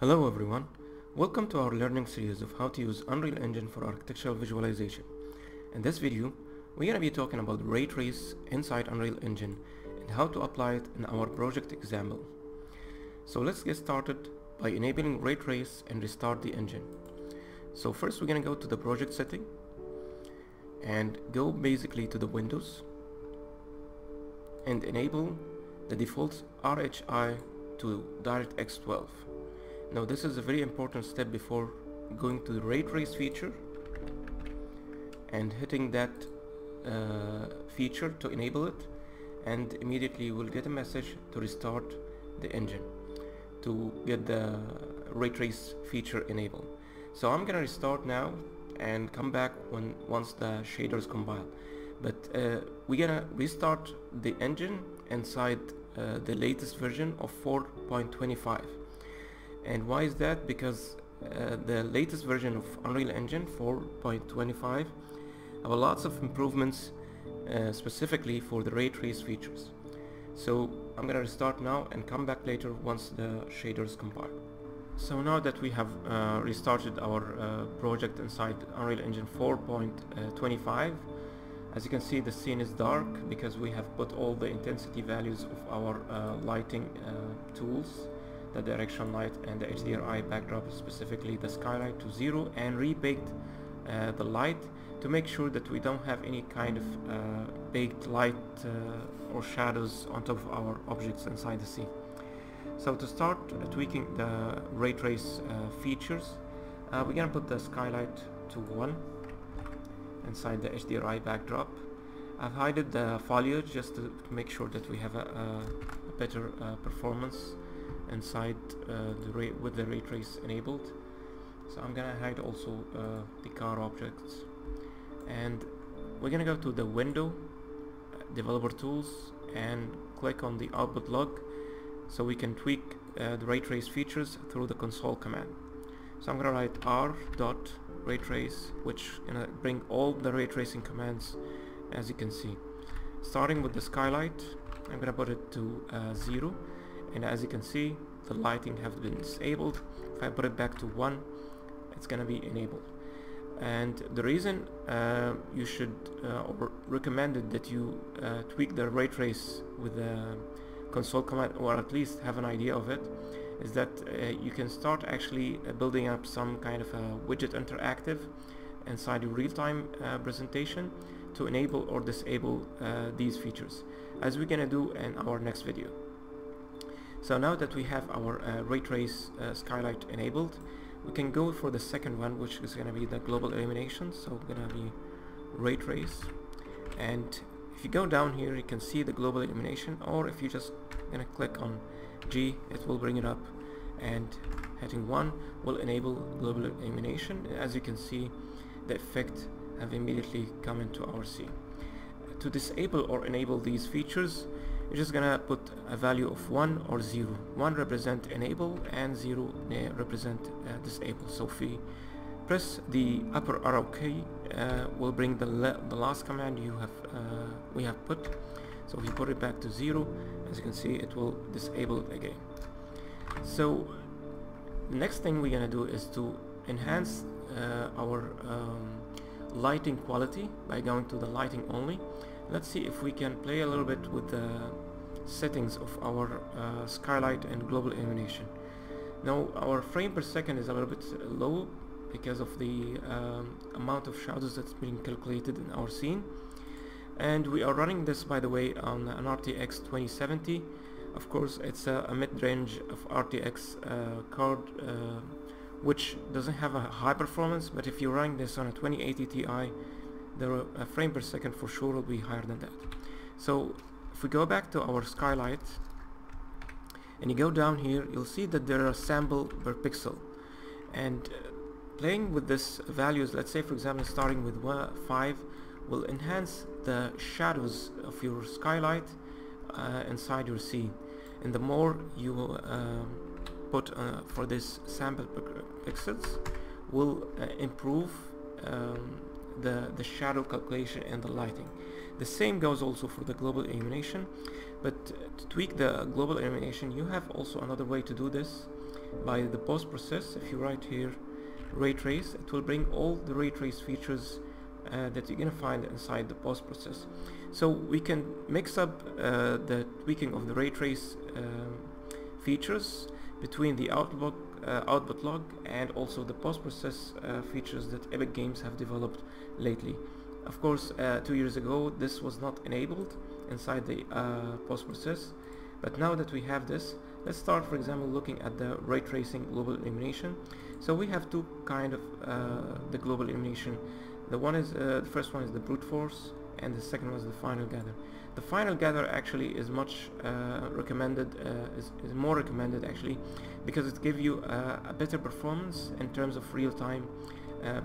Hello everyone, welcome to our learning series of how to use Unreal Engine for architectural visualization. In this video, we're going to be talking about ray trace inside Unreal Engine and how to apply it in our project example. So let's get started by enabling ray trace and restart the engine. So first we're going to go to the project setting and go basically to the Windows and enable the default RHI to DirectX 12. Now this is a very important step before going to the ray trace feature and hitting that uh, feature to enable it and immediately will get a message to restart the engine to get the ray trace feature enabled. So I'm gonna restart now and come back when once the shaders compile but uh, we're gonna restart the engine inside uh, the latest version of 4.25 and why is that? Because uh, the latest version of Unreal Engine 4.25 have lots of improvements uh, specifically for the ray trace features. So I'm gonna restart now and come back later once the shaders compile. So now that we have uh, restarted our uh, project inside Unreal Engine 4.25 as you can see the scene is dark because we have put all the intensity values of our uh, lighting uh, tools the direction light and the HDRI backdrop specifically the skylight to zero and rebaked uh, the light to make sure that we don't have any kind of uh, baked light uh, or shadows on top of our objects inside the scene. So to start uh, tweaking the ray trace features we're gonna put the skylight to 1 inside the HDRI backdrop. I've hidden the foliage just to, make sure that we have a, a, a better uh, performance inside uh, the with the ray trace enabled. So I'm gonna hide also uh, the car objects and we're gonna go to the window uh, developer tools and click on the output log so we can tweak uh, the ray trace features through the console command. So I'm gonna write r dot which gonna bring all the ray tracing commands as you can see starting with the skylight I'm gonna put it to uh, zero and as you can see the lighting has been disabled. If I put it back to one it's gonna be enabled. And the reason uh, you should uh, or recommended that you uh, tweak the ray trace with the console command or at least have an idea of it is that uh, you can start actually uh, building up some kind of a widget interactive inside your real-time uh, presentation to enable or disable these features. As we're gonna do in our next video. So now that we have our uh, ray trace uh, skylight enabled, we can go for the second one, which is going to be the global illumination. So we're going to be ray trace, and if you go down here, you can see the global illumination. Or if you just going to click on G, it will bring it up, and hitting one will enable global illumination. As you can see, the effect have immediately come into our scene. To disable or enable these features, you're just gonna put a value of 1 or 0 1 represent enable and 0 represent uh, disable. So if we press the upper arrow key uh, will bring the, the last command you have uh, we have put. So if you put it back to 0 as you can see it will disable it again. So the next thing we're gonna do is to enhance uh, our um, lighting quality by going to the lighting only let's see if we can play a little bit with the settings of our uh, skylight and global illumination. Now our frame per second is a little bit low because of the um, amount of shadows that's being calculated in our scene. And we are running this by the way on an RTX 2070 of course it's a, a mid-range of RTX uh, card uh, which doesn't have a high performance but if you're running this on a 2080 Ti the uh, frame per second for sure will be higher than that. So if we go back to our skylight and you go down here you'll see that there are sample per pixel. And uh, playing with this values let's say for example starting with 5 will enhance the shadows of your skylight uh, inside your scene. And the more you uh, put uh, for this sample pixels will uh, improve um, the, the shadow calculation and the lighting. The same goes also for the global illumination, but to tweak the global illumination you have also another way to do this by the post process if you write here ray trace it will bring all the ray trace features uh, that you're gonna find inside the post process so we can mix up uh, the tweaking of the ray trace um, features between the output output log and also the post process uh, features that Epic Games have developed lately. Of course uh, two years ago this was not enabled inside the uh, post process but now that we have this let's start for example looking at the ray tracing global illumination. So we have two kind of uh, the global illumination. The one is uh, the first one is the brute force and the second was the final gather. The final gather actually is much uh, recommended uh, is, is, more recommended actually because it gives you uh, a better performance in terms of real-time uh,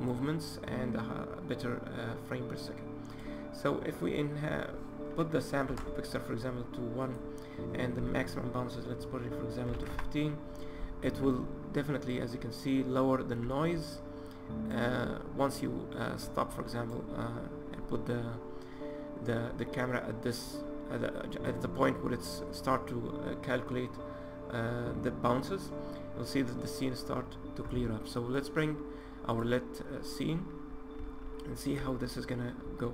movements and a better frame per second. So if we put the sample pixel for example to 1 and the maximum bounces let's put it for example to 15 it will definitely as you can see lower the noise uh, once you uh, stop for example uh, put the the the camera at this at the, at the point where it's start to uh, calculate uh, the bounces you'll see that the scene start to clear up. So let's bring our lit uh, scene and see how this is gonna go.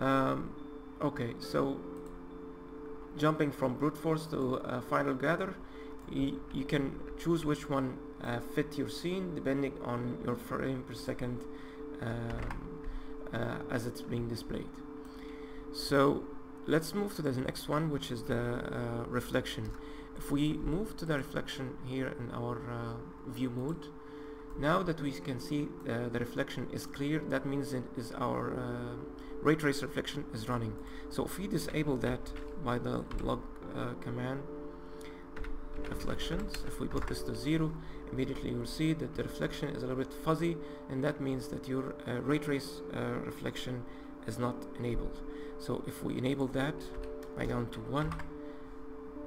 Um, okay so jumping from brute force to final gather you can choose which one uh, fit your scene depending on your frame per second um, uh, as it's being displayed. So let's move to the next one which is the uh, reflection. If we move to the reflection here in our uh, view mode now that we can see uh, the reflection is clear that means it is our uh, ray trace reflection is running. So if we disable that by the log command reflections if we put this to zero immediately you'll see that the reflection is a little bit fuzzy and that means that your uh, ray trace uh, reflection is not enabled. So if we enable that by down to 1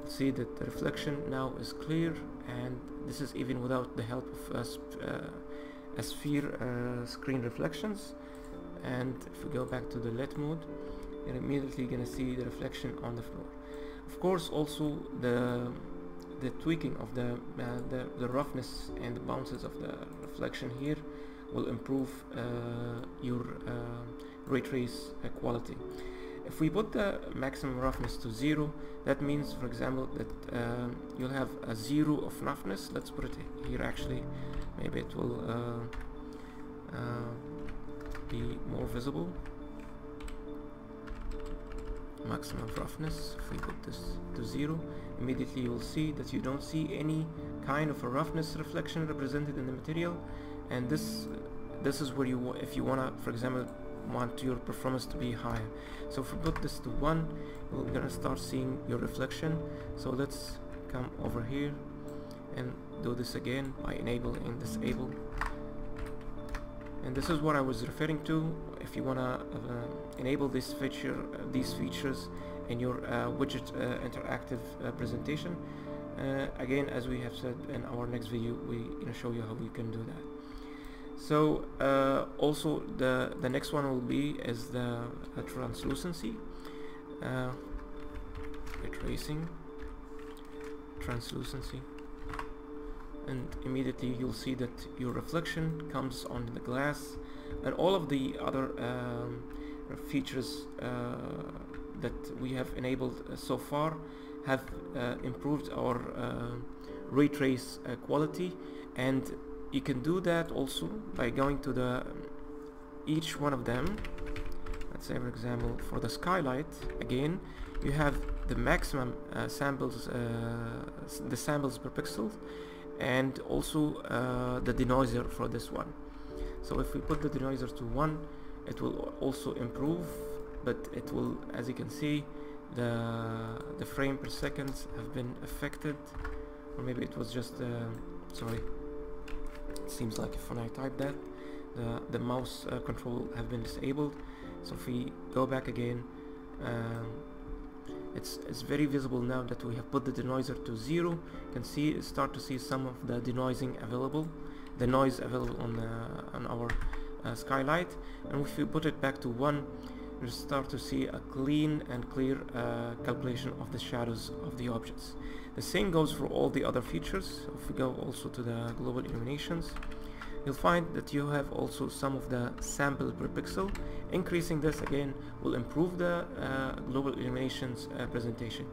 see that the reflection now is clear and this is even without the help of a, sp uh, a sphere uh, screen reflections. And if we go back to the lit mode you're immediately gonna see the reflection on the floor. Of course also the the tweaking of the, uh, the, the roughness and the bounces of the reflection here will improve uh, your uh, ray trace uh, quality. If we put the maximum roughness to zero, that means, for example, that uh, you'll have a zero of roughness. Let's put it here actually. Maybe it will uh, be more visible maximum roughness if we put this to zero immediately you'll see that you don't see any kind of a roughness reflection represented in the material. And this this is where you if you wanna for example want your performance to be higher. So if we put this to one we're gonna start seeing your reflection. So let's come over here and do this again by enable and disable and this is what I was referring to. If you wanna uh, enable this feature uh, these features in your uh, widget uh, interactive uh, presentation uh, again as we have said in our next video we gonna show you how you can do that. So also the the next one will be is the translucency tracing translucency immediately you'll see that your reflection comes on the glass and all of the other um, features uh, that we have enabled uh, so far have uh, improved our uh, ray trace uh, quality. And you can do that also by going to the each one of them. Let's say for example for the skylight again you have the maximum uh, samples the samples per pixel and also uh, the denoiser for this one. So if we put the denoiser to 1 it will also improve but it will as you can see the the frame per second have been affected or maybe it was just uh, sorry it seems like if when I type that the, the mouse uh, control have been disabled. So if we go back again um, it's it's very visible now that we have put the denoiser to zero you can see start to see some of the denoising available the noise available on the, on our uh, skylight and if we put it back to one you start to see a clean and clear uh, calculation of the shadows of the objects. The same goes for all the other features. If we go also to the global illuminations, you'll find that you have also some of the sample per pixel. Increasing this again will improve the uh, global illuminations uh, presentation.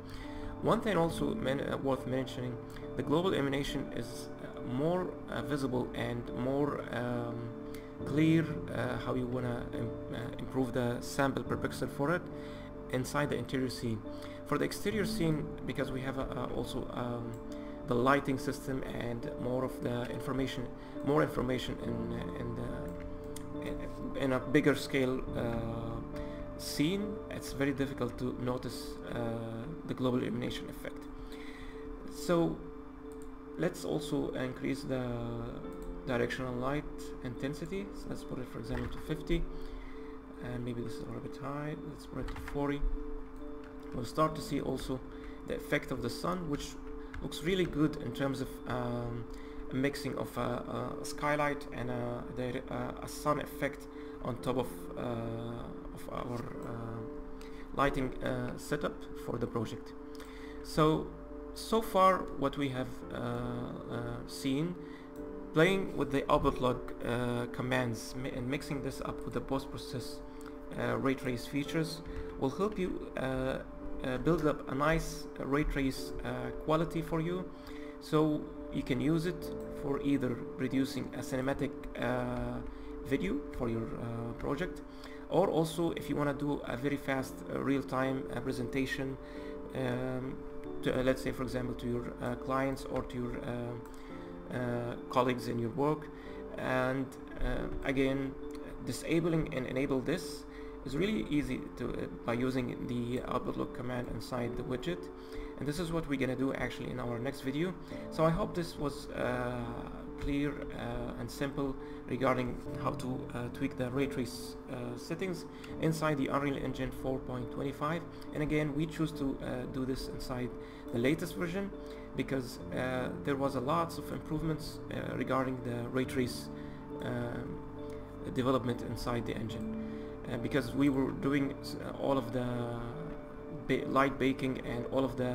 One thing also uh, worth mentioning, the global illumination is uh, more uh, visible and more um, clear uh, how you want to Im improve the sample per pixel for it inside the interior scene. For the exterior scene, because we have also um, the lighting system and more of the information, more information in in, the, in a bigger scale uh, scene, it's very difficult to notice uh, the global illumination effect. So let's also increase the directional light intensity. So let's put it for example to 50 and maybe this is a little bit high. Let's put it to 40. We'll start to see also the effect of the sun which looks really good in terms of um, a mixing of a, a skylight and a, the, a, sun effect on top of, uh, of our uh, lighting uh, setup for the project. So, so far what we have seen playing with the uh, commands and mixing this up with the post-process uh, ray trace features will help you uh, build up a nice ray trace quality for you. So you can use it for either producing a cinematic video for your project or also if you want to do a very fast uh, real-time uh, presentation um, to, uh, let's say for example to your clients or to your uh, colleagues in your work. And uh, again disabling and enable this is really easy to uh, by using the output log command inside the widget. And this is what we're gonna do actually in our next video. So I hope this was uh, clear uh, and simple regarding how to uh, tweak the ray trace settings inside the Unreal Engine 4.25 and again we choose to do this inside the latest version because uh, there was a lots of improvements uh, regarding the ray trace um, development inside the engine. uh, because we were doing uh, all of the ba light baking and all of the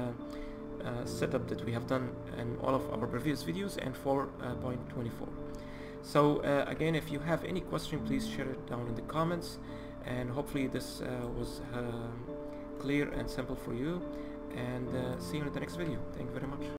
uh, setup that we have done in all of our previous videos and 4.24 so uh, again if you have any question please share it down in the comments and hopefully this was clear and simple for you and uh, see you in the next video. Thank you very much.